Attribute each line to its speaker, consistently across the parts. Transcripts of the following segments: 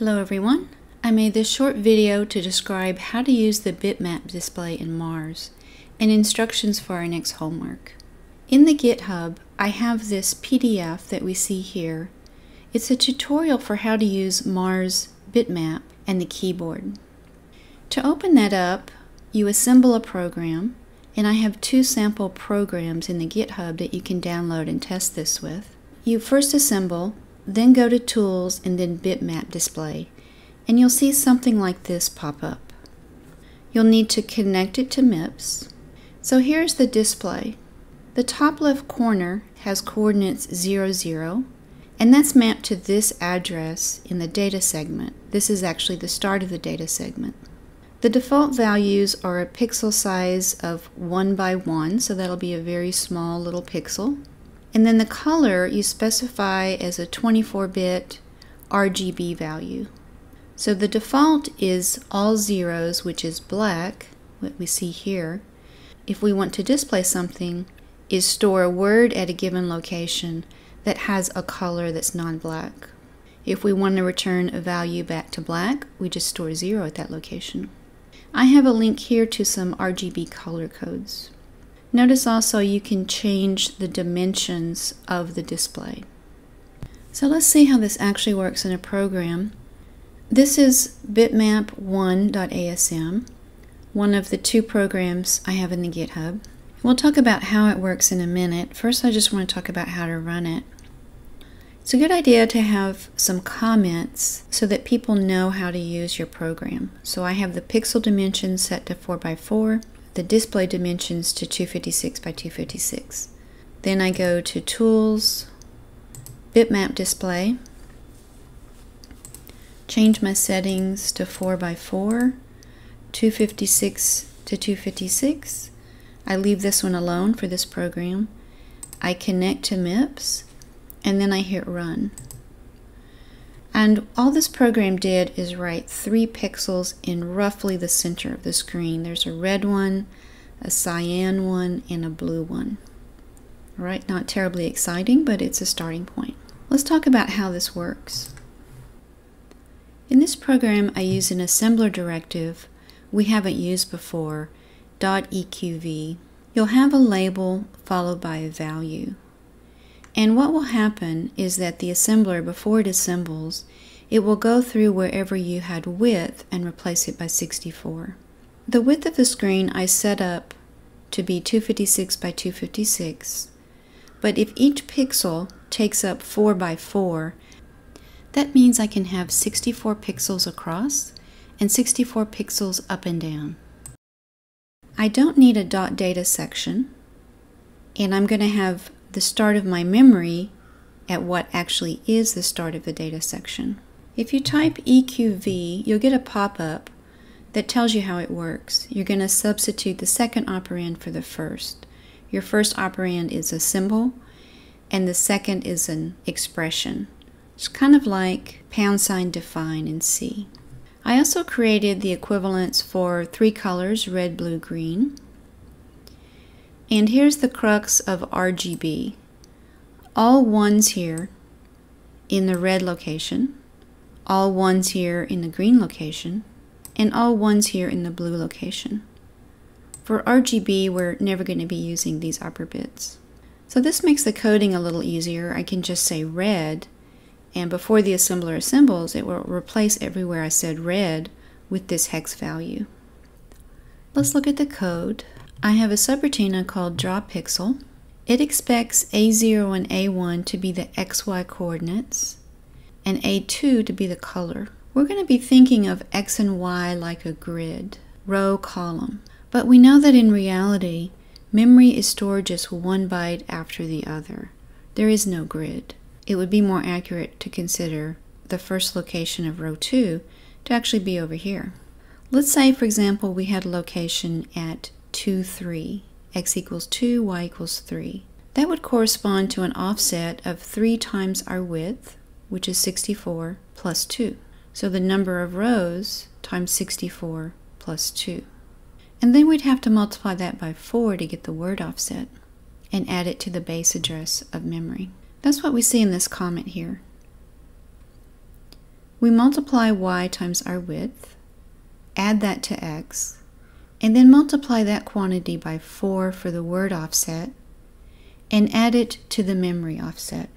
Speaker 1: Hello everyone. I made this short video to describe how to use the bitmap display in Mars and instructions for our next homework. In the GitHub, I have this PDF that we see here. It's a tutorial for how to use Mars bitmap and the keyboard. To open that up, you assemble a program, and I have two sample programs in the GitHub that you can download and test this with. You first assemble then go to Tools and then Bitmap Display, and you'll see something like this pop up. You'll need to connect it to MIPS. So here's the display. The top left corner has coordinates 0, 0, and that's mapped to this address in the data segment. This is actually the start of the data segment. The default values are a pixel size of 1 by 1, so that'll be a very small little pixel. And then the color you specify as a 24-bit RGB value. So the default is all zeros, which is black, what we see here. If we want to display something, is store a word at a given location that has a color that's non-black. If we want to return a value back to black, we just store zero at that location. I have a link here to some RGB color codes. Notice also you can change the dimensions of the display. So let's see how this actually works in a program. This is bitmap1.asm, one of the two programs I have in the GitHub. We'll talk about how it works in a minute. First, I just want to talk about how to run it. It's a good idea to have some comments so that people know how to use your program. So I have the pixel dimension set to 4x4 the display dimensions to 256 by 256. Then I go to Tools, Bitmap Display, change my settings to 4 by 4, 256 to 256. I leave this one alone for this program. I connect to MIPS, and then I hit Run. And all this program did is write three pixels in roughly the center of the screen. There's a red one, a cyan one, and a blue one. All right, not terribly exciting, but it's a starting point. Let's talk about how this works. In this program, I use an assembler directive we haven't used before, .eqv. You'll have a label followed by a value. And what will happen is that the assembler, before it assembles, it will go through wherever you had width and replace it by 64. The width of the screen I set up to be 256 by 256, but if each pixel takes up 4 by 4, that means I can have 64 pixels across and 64 pixels up and down. I don't need a dot data section, and I'm going to have the start of my memory at what actually is the start of the data section. If you type EQV, you'll get a pop-up that tells you how it works. You're going to substitute the second operand for the first. Your first operand is a symbol, and the second is an expression. It's kind of like pound sign define in C. I also created the equivalents for three colors, red, blue, green. And here's the crux of RGB. All ones here in the red location, all ones here in the green location, and all ones here in the blue location. For RGB, we're never going to be using these upper bits. So this makes the coding a little easier. I can just say red, and before the assembler assembles, it will replace everywhere I said red with this hex value. Let's look at the code. I have a subroutine called drawPixel. It expects A0 and A1 to be the XY coordinates and A2 to be the color. We're going to be thinking of X and Y like a grid, row, column. But we know that in reality, memory is stored just one byte after the other. There is no grid. It would be more accurate to consider the first location of row 2 to actually be over here. Let's say, for example, we had a location at 2, 3. x equals 2, y equals 3. That would correspond to an offset of 3 times our width, which is 64, plus 2. So the number of rows times 64 plus 2. And then we'd have to multiply that by 4 to get the word offset and add it to the base address of memory. That's what we see in this comment here. we multiply y times our width, add that to x, and then multiply that quantity by 4 for the word offset, and add it to the memory offset.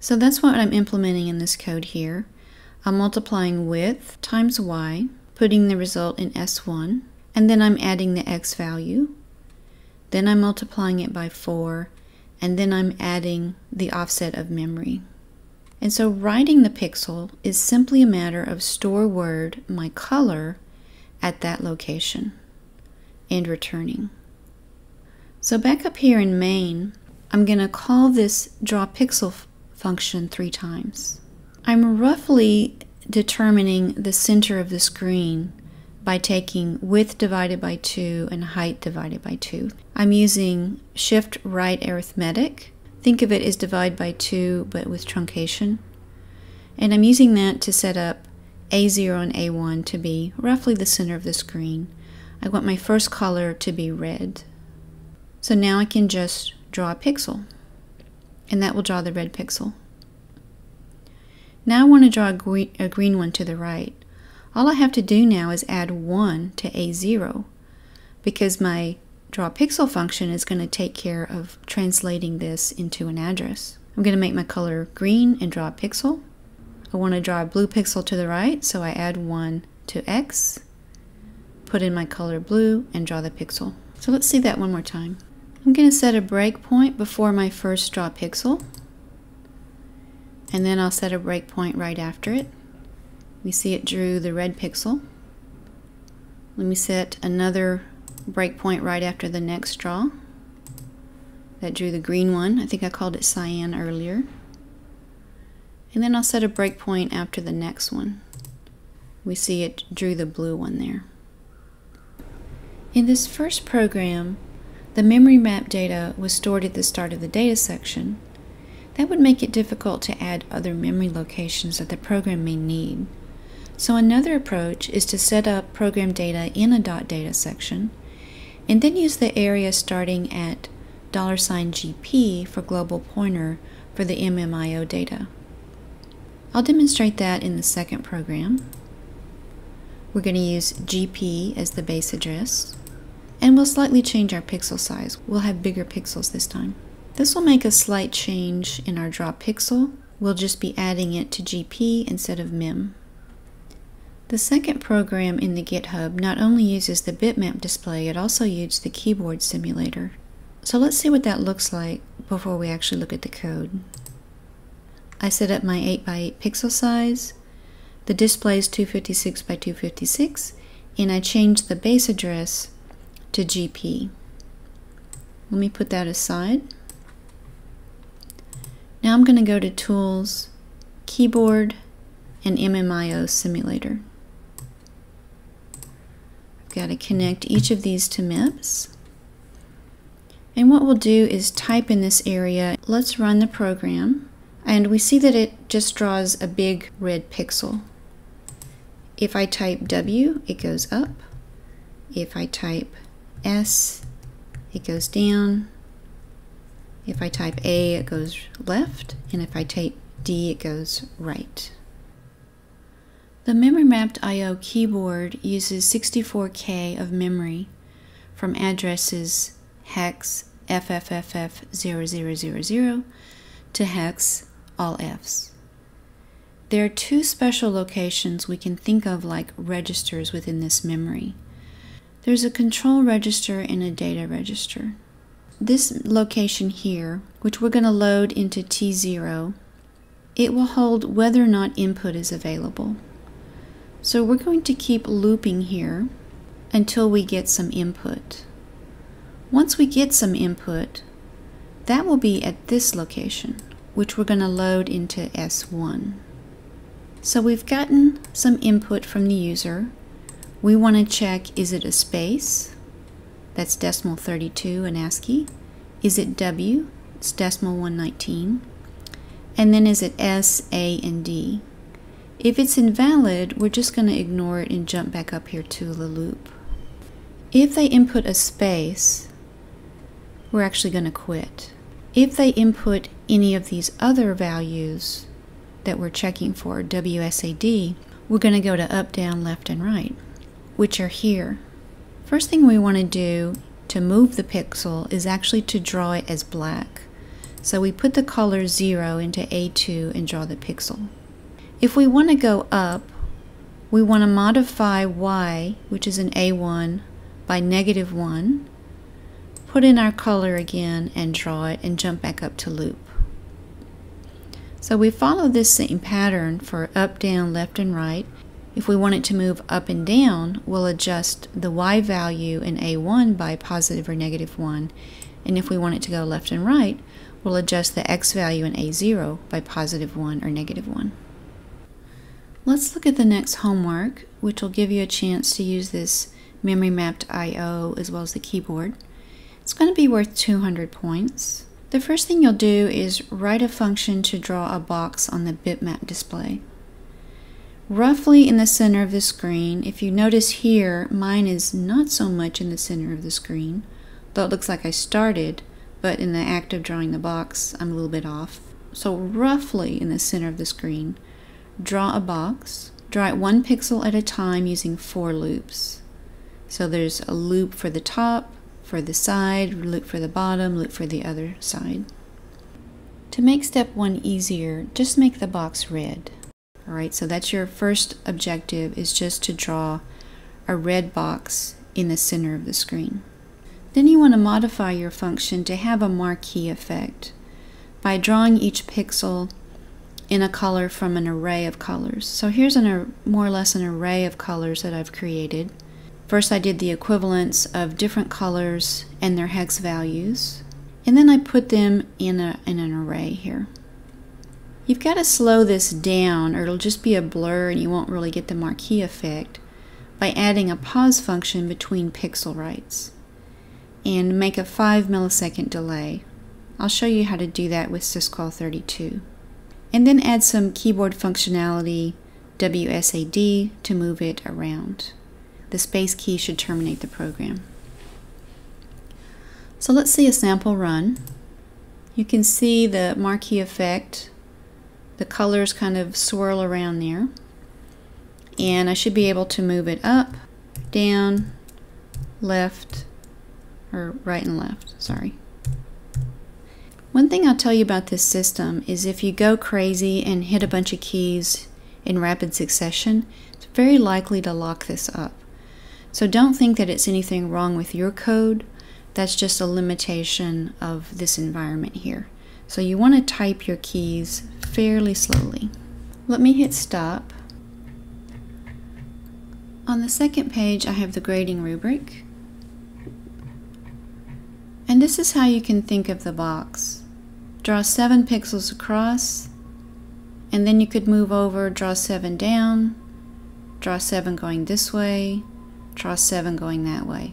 Speaker 1: So that's what I'm implementing in this code here. I'm multiplying width times y, putting the result in S1, and then I'm adding the x value. Then I'm multiplying it by 4, and then I'm adding the offset of memory. And so writing the pixel is simply a matter of store word, my color, at that location, and returning. So back up here in main, I'm going to call this draw pixel function three times. I'm roughly determining the center of the screen by taking width divided by 2 and height divided by 2. I'm using shift right arithmetic. Think of it as divide by 2 but with truncation. And I'm using that to set up A0 and A1 to be roughly the center of the screen. I want my first color to be red. So now I can just draw a pixel. And that will draw the red pixel. Now I want to draw a green, one to the right. All I have to do now is add 1 to A0 because my draw pixel function is going to take care of translating this into an address. I'm going to make my color green and draw a pixel. I want to draw a blue pixel to the right, so I add 1 to X, put in my color blue, and draw the pixel. So let's see that one more time. I'm going to set a breakpoint before my first draw pixel, and then I'll set a breakpoint right after it. We see it drew the red pixel. Let me set another breakpoint right after the next draw. That drew the green one. I think I called it cyan earlier. And then I'll set a breakpoint after the next one. We see it drew the blue one there. In this first program, the memory map data was stored at the start of the data section. That would make it difficult to add other memory locations that the program may need. So another approach is to set up program data in a dot .data section and then use the area starting at $GP for global pointer for the MMIO data. I'll demonstrate that in the second program. We're going to use GP as the base address and we'll slightly change our pixel size. We'll have bigger pixels this time. This will make a slight change in our draw pixel. We'll just be adding it to GP instead of MEM. The second program in the GitHub not only uses the bitmap display, it also uses the keyboard simulator. So let's see what that looks like before we actually look at the code. I set up my 8x8 pixel size. The display is 256 by 256 and I changed the base address to GP. Let me put that aside. Now I'm going to go to Tools, Keyboard, and MMIO Simulator I've got to connect each of these to MIPS. And what we'll do is type in this area. Let's run the program. And we see that it just draws a big red pixel. If I type W, it goes up. If I type S, it goes down. If I type A, it goes left. And if I type D, it goes right. The memory mapped I.O. keyboard uses 64K of memory from addresses hex FFFF0000 to hex all Fs. There are two special locations we can think of like registers within this memory. There's a control register and a data register. This location here, which we're going to load into T0, it will hold whether or not input is available. So we're going to keep looping here until we get some input. Once we get some input, that will be at this location, which we're going to load into S1. So we've gotten some input from the user. We want to check, is it a space? That's decimal 32 in ASCII. Is it W? It's decimal 119. And then is it S, A, and D? If it's invalid, we're just going to ignore it and jump back up here to the loop. If they input a space, we're actually going to quit. If they input any of these other values, that we're checking for, WSAD, we're going to go to up, down, left, and right, which are here. First thing we want to do to move the pixel is actually to draw it as black. So we put the color 0 into A2 and draw the pixel. If we want to go up, we want to modify Y, which is an A1, by negative 1, put in our color again and draw it and jump back up to loop. So we follow this same pattern for up, down, left, and right. If we want it to move up and down, we'll adjust the Y value in A1 by positive or negative 1. And if we want it to go left and right, we'll adjust the X value in A0 by positive 1 or negative 1. Let's look at the next homework, which will give you a chance to use this memory mapped I.O. as well as the keyboard. It's going to be worth 200 points. The first thing you'll do is write a function to draw a box on the bitmap display. Roughly in the center of the screen, if you notice here, mine is not so much in the center of the screen, though it looks like I started, but in the act of drawing the box, I'm a little bit off. So roughly in the center of the screen, draw a box. Draw it one pixel at a time using for loops. So there's a loop for the top, for the side, loop for the bottom, loop for the other side. To make step one easier, just make the box red. Alright, so that's your first objective is just to draw a red box in the center of the screen. Then you want to modify your function to have a marquee effect by drawing each pixel in a color from an array of colors. So here's an, more or less an array of colors that I've created. First I did the equivalence of different colors and their hex values, and then I put them in, a, in an array here. You've got to slow this down or it'll just be a blur and you won't really get the marquee effect by adding a pause function between pixel writes and make a 5 millisecond delay. I'll show you how to do that with syscall32 and then add some keyboard functionality WSAD to move it around. The space key should terminate the program. So let's see a sample run. You can see the marquee effect. The colors kind of swirl around there. And I should be able to move it up, down, left, or right and left, sorry. One thing I'll tell you about this system is if you go crazy and hit a bunch of keys in rapid succession, it's very likely to lock this up. So don't think that it's anything wrong with your code. That's just a limitation of this environment here. So you want to type your keys fairly slowly. Let me hit stop. On the second page, I have the grading rubric. And this is how you can think of the box. Draw 7 pixels across, and then you could move over, draw 7 down, draw 7 going this way, draw 7 going that way.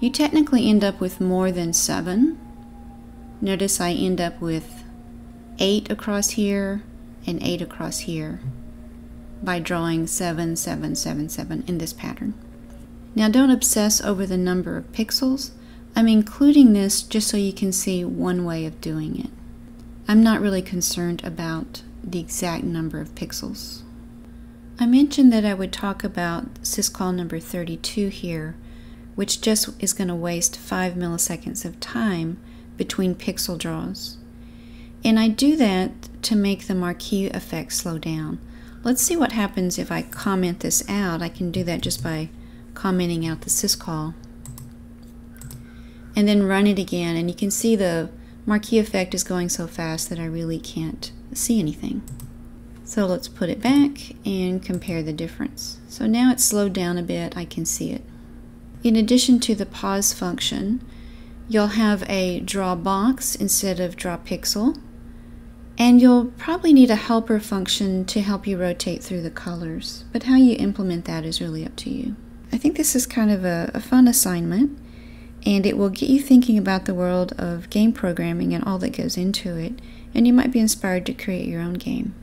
Speaker 1: You technically end up with more than 7. Notice I end up with 8 across here and 8 across here by drawing 7, 7, 7, 7 in this pattern. Now don't obsess over the number of pixels. I'm including this just so you can see one way of doing it. I'm not really concerned about the exact number of pixels. I mentioned that I would talk about syscall number 32 here, which just is going to waste 5 milliseconds of time between pixel draws. And I do that to make the marquee effect slow down. Let's see what happens if I comment this out. I can do that just by commenting out the syscall. And then run it again, and you can see the marquee effect is going so fast that I really can't see anything. So let's put it back and compare the difference. So now it's slowed down a bit, I can see it. In addition to the pause function, you'll have a draw box instead of draw pixel, and you'll probably need a helper function to help you rotate through the colors, but how you implement that is really up to you. I think this is kind of a, a fun assignment and it will get you thinking about the world of game programming and all that goes into it, and you might be inspired to create your own game.